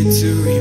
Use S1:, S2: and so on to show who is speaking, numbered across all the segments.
S1: to to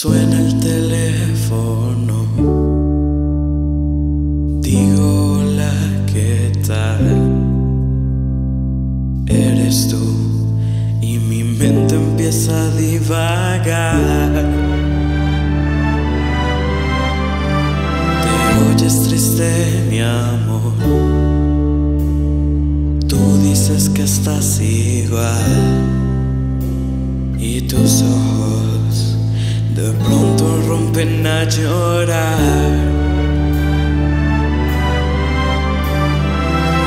S1: Suena el teléfono. Digo hola, ¿qué tal? Eres tú y mi mente empieza a divagar. Te oyes triste, mi amor. Tú dices que estás igual y tus ojos de pronto rompen a llorar.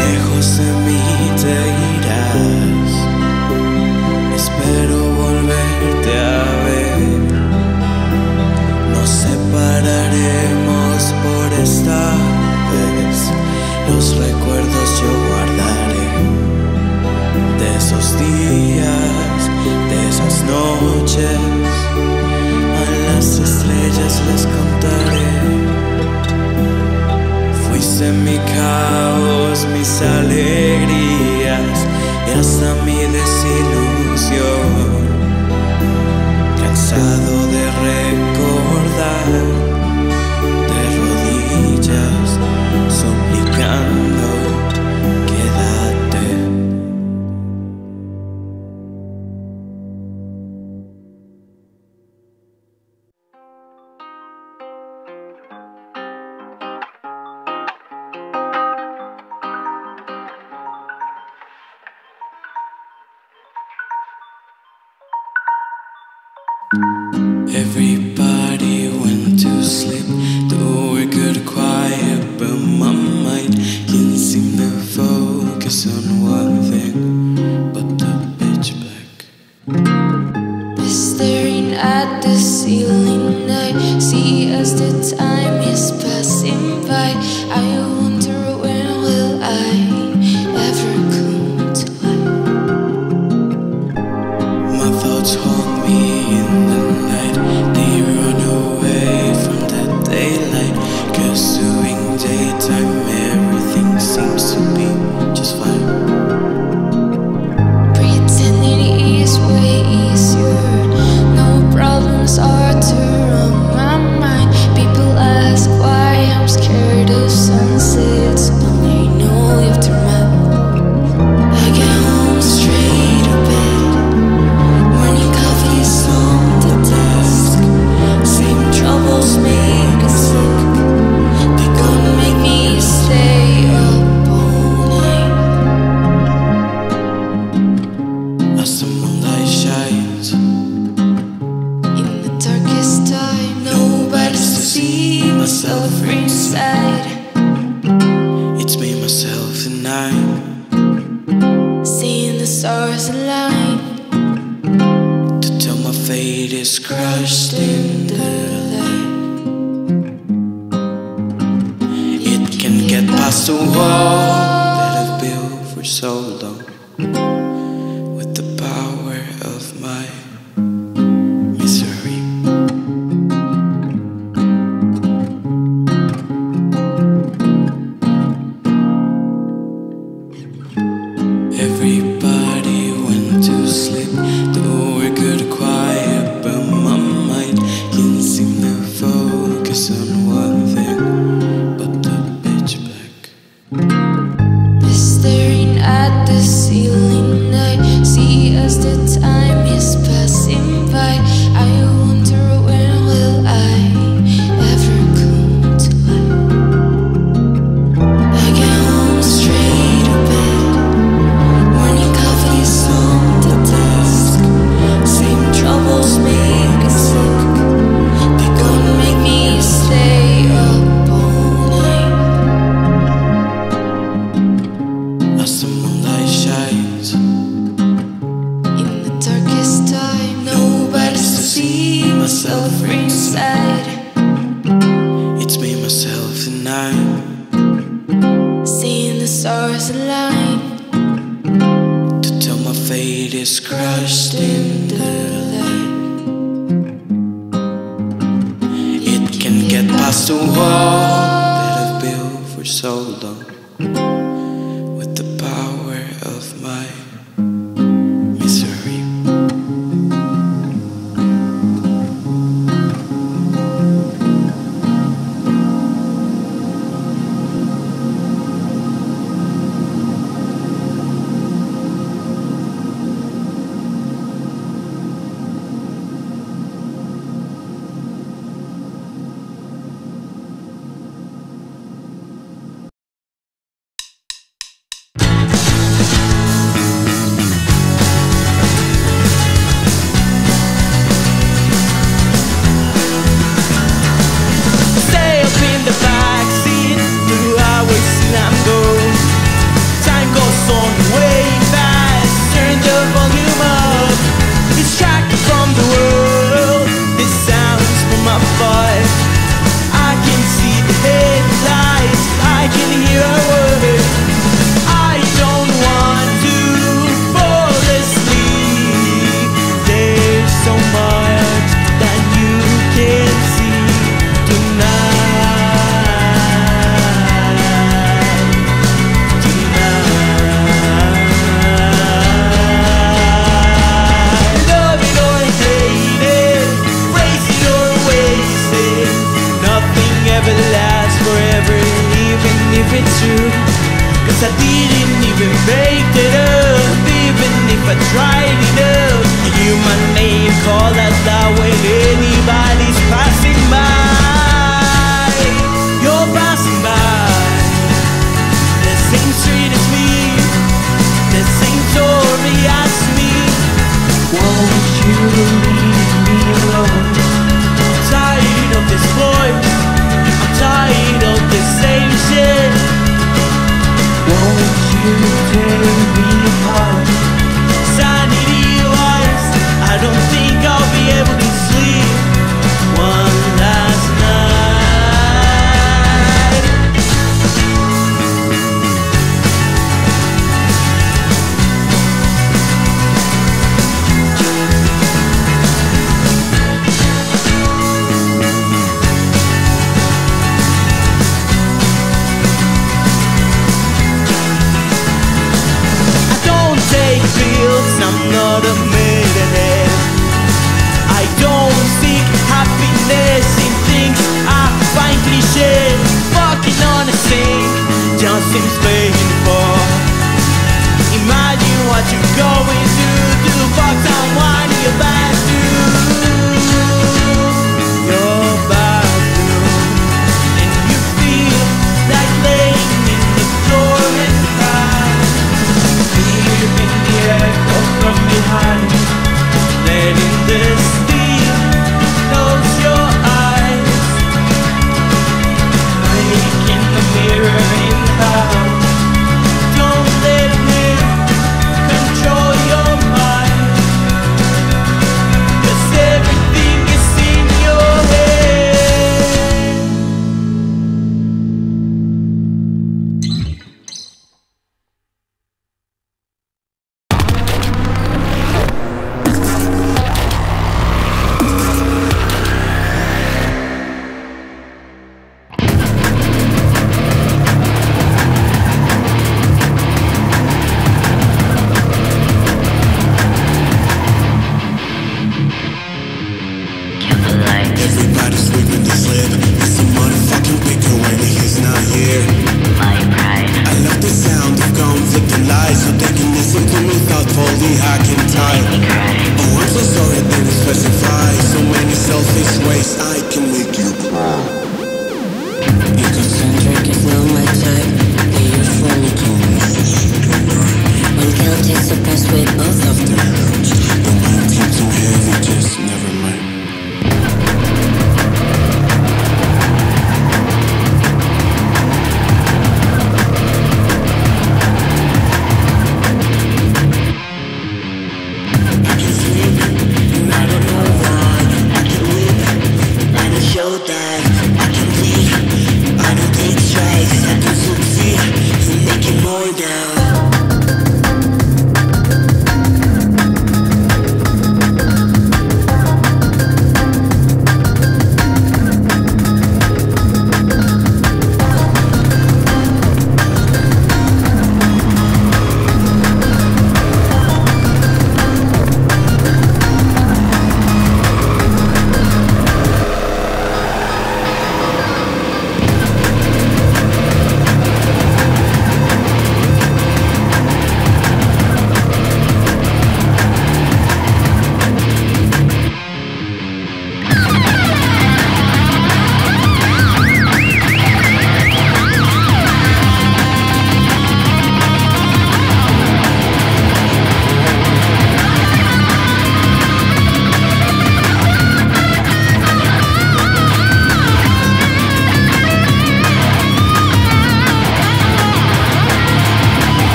S1: Lejos de mí te irás, espero volverte a ver. Nos separaremos por esta vez, los recuerdos yo guardaré de esos días, de esas noches las estrellas les contaré. Fuiste mi caos, mis alegrías y hasta mi desilusión. Cansado
S2: at the ceiling. I see us
S1: the
S2: time.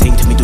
S2: sing to
S1: me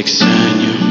S1: Te extraño